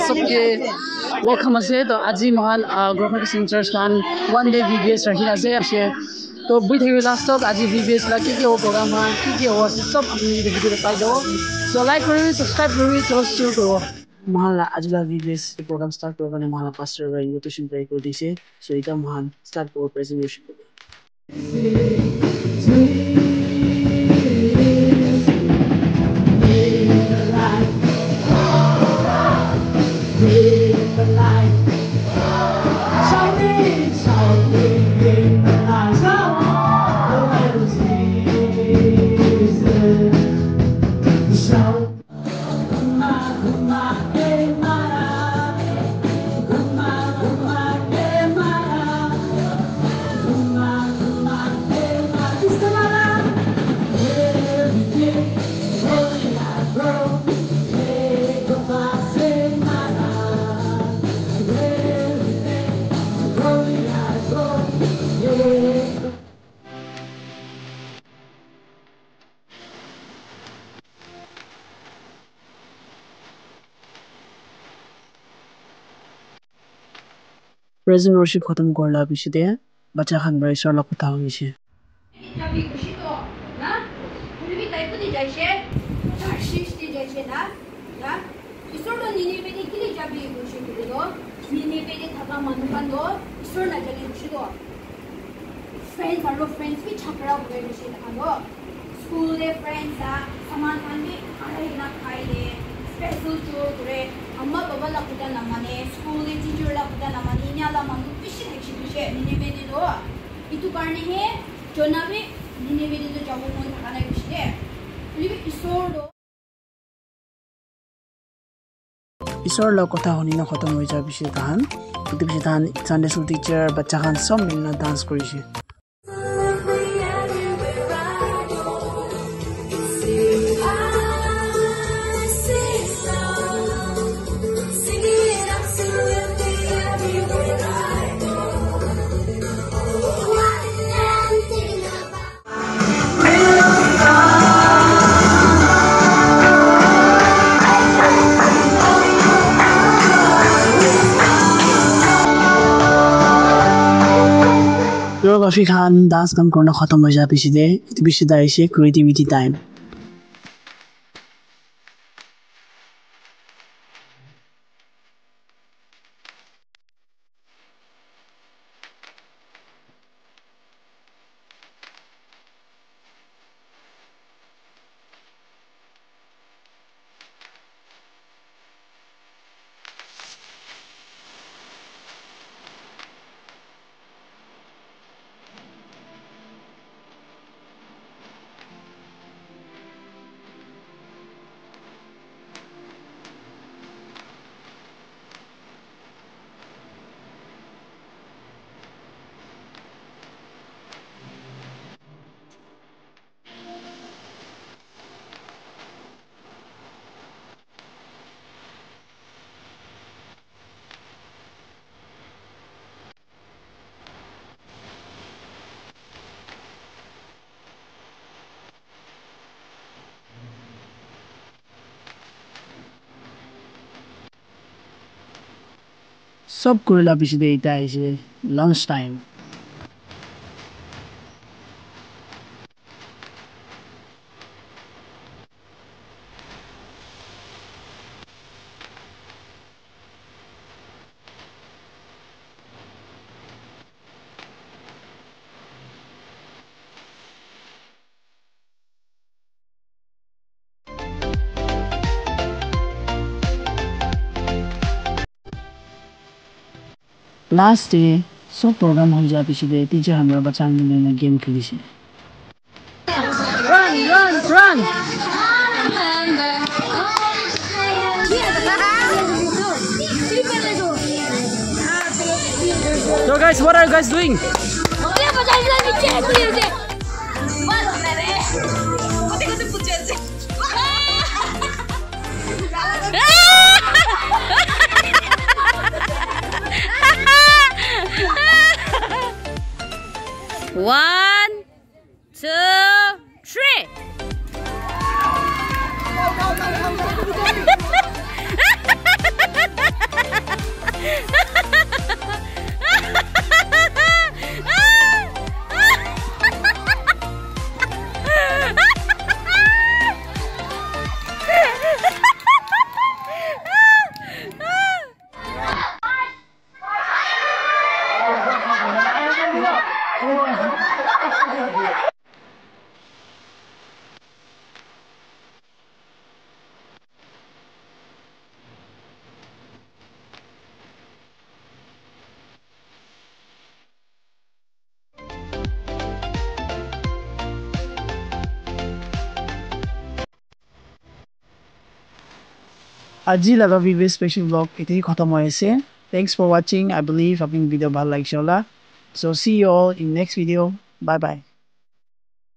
सबके वेलकम আছে তো আজি মহান গ্ৰহণ চেঞ্চাৰ্ছ খান one day V B S ৰাখি আছে আছে তো বহি থাকিব লাষ্টত আজি ভি বি এছ লা কি কি হ'ব প্ৰগ্ৰাম হয় কি কি হ'ব আছে চব আপুনি ভিডিঅ'টো পাই যাব চ' লাইক কৰিবি ছাবস্ক্ৰাইব কৰিবি চ' শ্বেয়াৰ কৰিব মহান আজিলা V B S programme start কৰাৰ কাৰণে মহান ফাৰ্ষ্ট ইনভিটেশ্যন ট্ৰাই কৰি দিছে চ' এতিয়া মহান ষ্টাৰ্ট কৰিব প্ৰেজেণ্টেশ্যন প্ৰেজেণ্ট ৱৰ্শ্বিপ খতম কৰিলে পিছতে বাচ্চা খান বাৰু ঈশ্বৰৰ লগত কথা শুনিছে স্কুলে ফ্ৰেণ্ডছ আমাৰ কাৰণে আৰু খাই দিয়ে special tour kure, amma baba la kuda namane, school de teacher la kuda namane, inya la manu bishi dekshi bishi Nineveh di do. Itu karne he, জনাবে নিনেবেদিত যাব মন থাকা নাই গৈছিলে বুলিবি ঈশ্বৰ দ ঈশ্বৰৰ লগত কথা শুনি ন খতম হৈ যোৱাৰ পিছত তাহান ইটো পিছত তাহান চানডে স্কুল টিচাৰ বাচ্চা খান চব মিলি ডান্স কৰিছে কোৰিঅ'গ্ৰাফি খান ডান্স খান কৰোঁ খতম হৈ যোৱাৰ পিছতে ইটো পিছত আহিছে ক্ৰিয়েটিভিটি টাইম চব কৰি লোৱাৰ পিছতে এতিয়া আহিছে લાસ્ટે શું પ્રોગ્રામ હોઈ જાય પછી દે ટીચર હમણાં બચાવને લઈને ગેમ ખેલી છે run run run So guys, what are you guys doing? Wow. আজি লগা ভিডিও স্পেশাল ব্লগ এতেই খতম হয়েছে thanks for watching I believe আপনি ভিডিও ভালো লাগছে ওলা So see you all in next video. Bye bye.